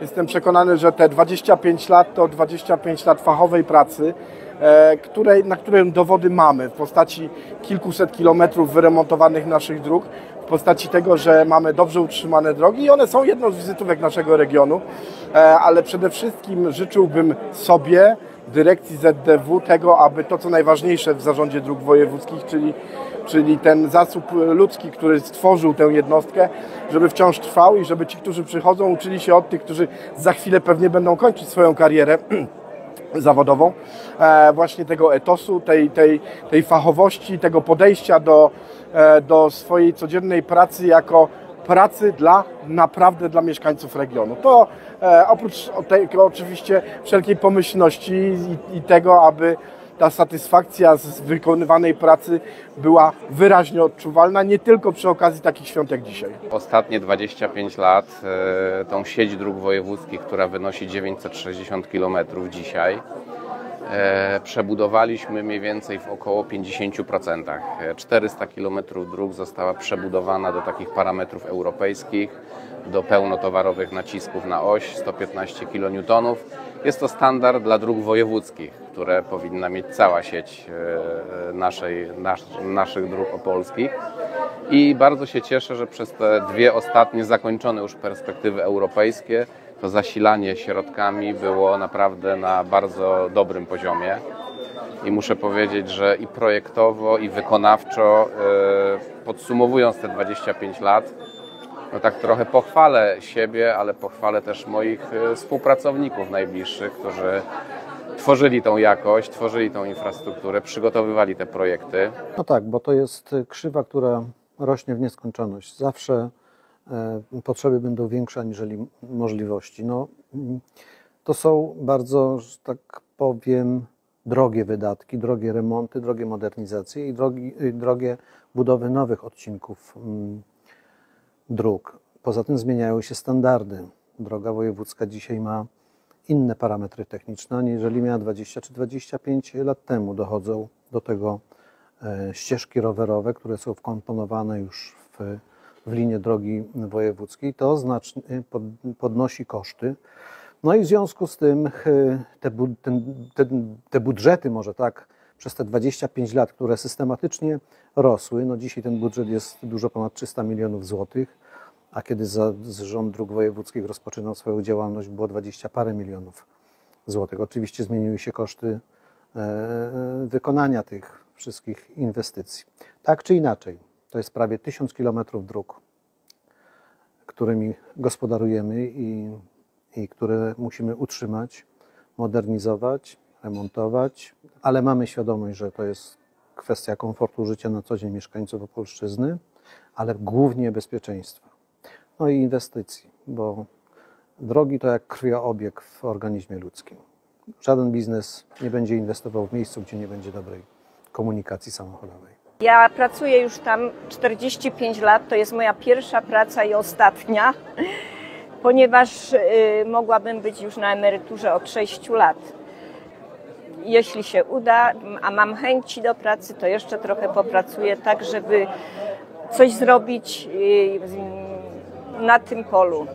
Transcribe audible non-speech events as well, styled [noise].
Jestem przekonany, że te 25 lat to 25 lat fachowej pracy, e, której, na której dowody mamy w postaci kilkuset kilometrów wyremontowanych naszych dróg, w postaci tego, że mamy dobrze utrzymane drogi i one są jedną z wizytówek naszego regionu, e, ale przede wszystkim życzyłbym sobie, dyrekcji ZDW tego, aby to, co najważniejsze w zarządzie dróg wojewódzkich, czyli, czyli ten zasób ludzki, który stworzył tę jednostkę, żeby wciąż trwał i żeby ci, którzy przychodzą, uczyli się od tych, którzy za chwilę pewnie będą kończyć swoją karierę [clears throat] zawodową, e, właśnie tego etosu, tej, tej, tej fachowości, tego podejścia do, e, do swojej codziennej pracy jako pracy dla naprawdę dla mieszkańców regionu. To e, oprócz tego oczywiście wszelkiej pomyślności i, i tego, aby ta satysfakcja z wykonywanej pracy była wyraźnie odczuwalna, nie tylko przy okazji takich świąt jak dzisiaj. Ostatnie 25 lat e, tą sieć dróg wojewódzkich, która wynosi 960 km dzisiaj, przebudowaliśmy mniej więcej w około 50%. E, 400 km dróg została przebudowana do takich parametrów europejskich, do pełnotowarowych nacisków na oś 115 kN. Jest to standard dla dróg wojewódzkich, które powinna mieć cała sieć e, naszej, nasz, naszych dróg opolskich. I bardzo się cieszę, że przez te dwie ostatnie zakończone już perspektywy europejskie to zasilanie środkami było naprawdę na bardzo dobrym poziomie. I muszę powiedzieć, że i projektowo, i wykonawczo, e, podsumowując te 25 lat, no tak trochę pochwalę siebie, ale pochwalę też moich e, współpracowników najbliższych, którzy tworzyli tą jakość, tworzyli tą infrastrukturę, przygotowywali te projekty. No tak, bo to jest krzywa, która rośnie w nieskończoność. Zawsze potrzeby będą większe aniżeli możliwości. No, to są bardzo, że tak powiem, drogie wydatki, drogie remonty, drogie modernizacje i drogi, drogie budowy nowych odcinków mm, dróg. Poza tym zmieniają się standardy. Droga wojewódzka dzisiaj ma inne parametry techniczne, aniżeli miała 20 czy 25 lat temu. Dochodzą do tego e, ścieżki rowerowe, które są wkomponowane już w, w linię drogi wojewódzkiej. To znacznie pod, podnosi koszty. No i w związku z tym te, ten, te budżety, może tak, przez te 25 lat, które systematycznie rosły, no dzisiaj ten budżet jest dużo ponad 300 milionów złotych, a kiedy za, rząd dróg wojewódzkich rozpoczynał swoją działalność, było 20 parę milionów złotych. Oczywiście zmieniły się koszty e, wykonania tych wszystkich inwestycji. Tak czy inaczej, to jest prawie 1000 kilometrów dróg, którymi gospodarujemy i, i które musimy utrzymać, modernizować, remontować, ale mamy świadomość, że to jest kwestia komfortu życia na co dzień mieszkańców Opolszczyzny, ale głównie bezpieczeństwa. No i inwestycji, bo drogi to jak krwioobieg w organizmie ludzkim. Żaden biznes nie będzie inwestował w miejscu, gdzie nie będzie dobrej komunikacji samochodowej. Ja pracuję już tam 45 lat, to jest moja pierwsza praca i ostatnia, [laughs] ponieważ y, mogłabym być już na emeryturze od 6 lat. Jeśli się uda, a mam chęci do pracy, to jeszcze trochę popracuję tak, żeby coś zrobić y, na tym polu.